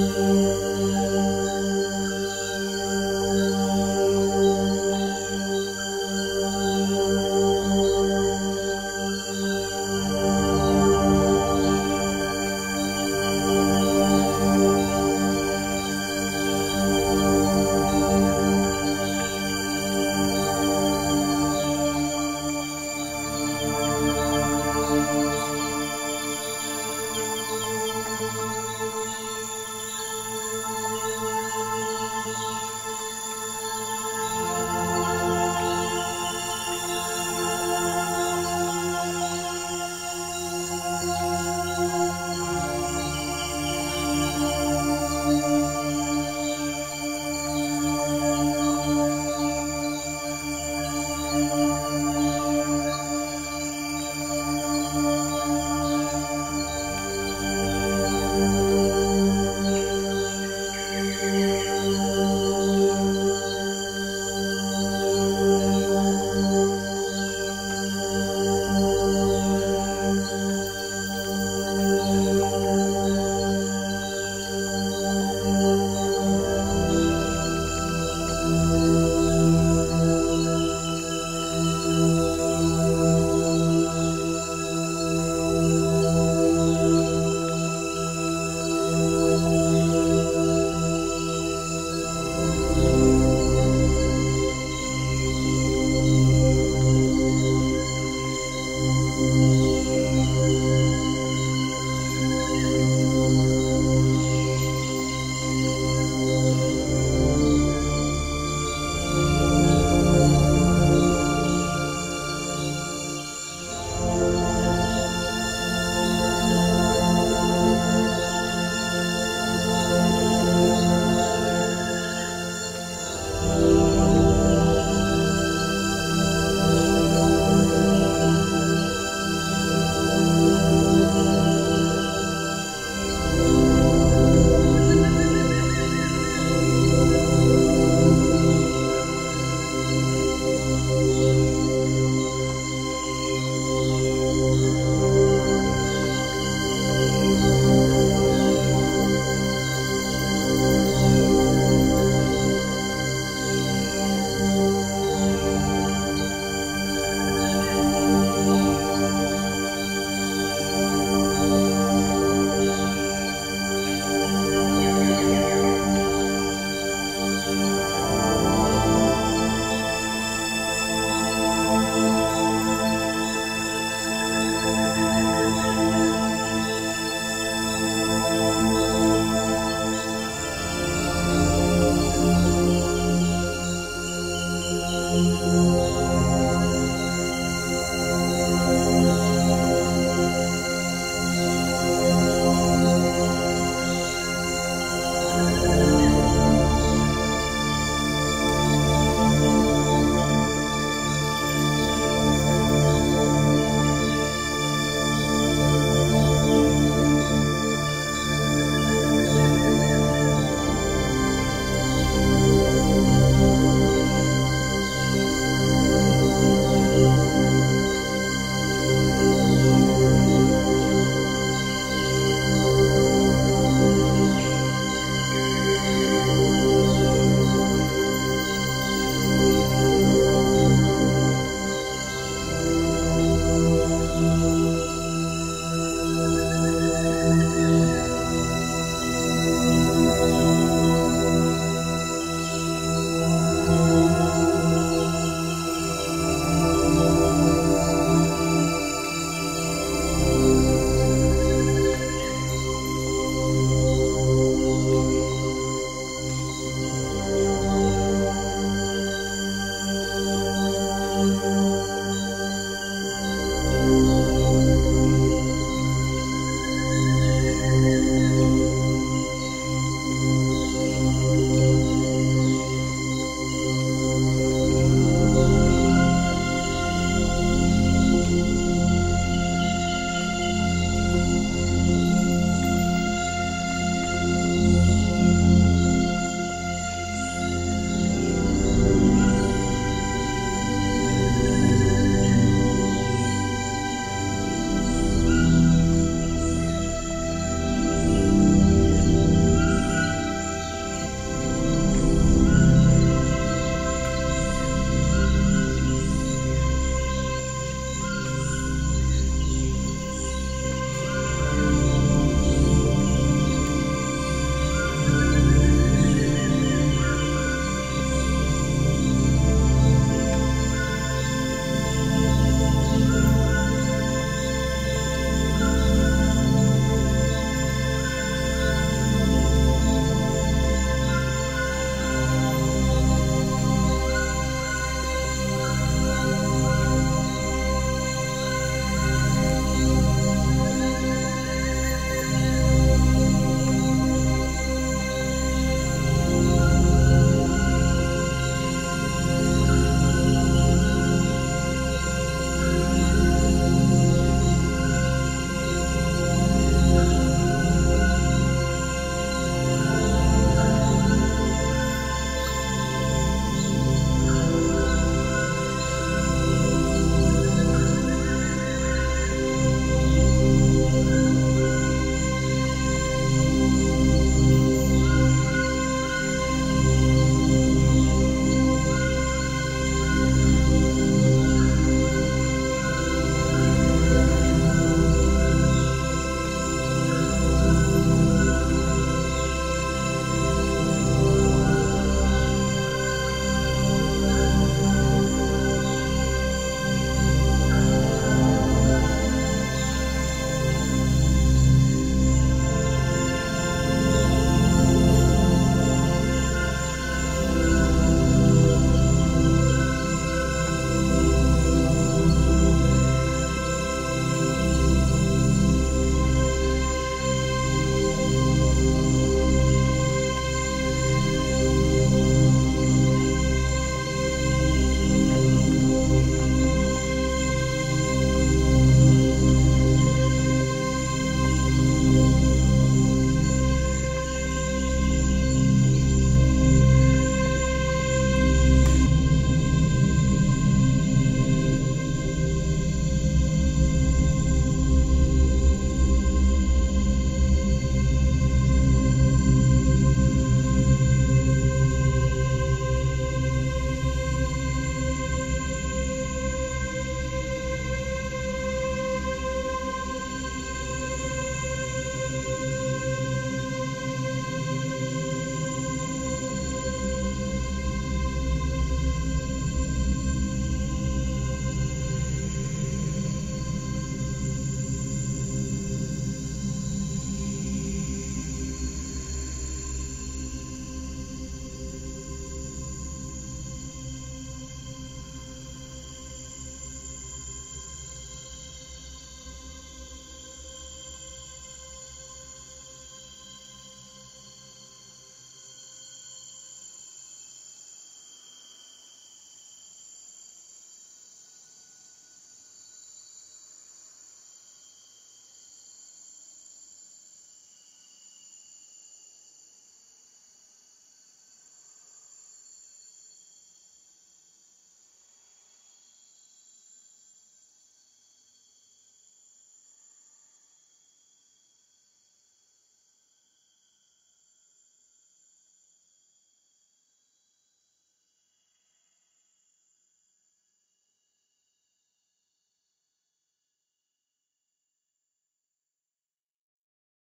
you.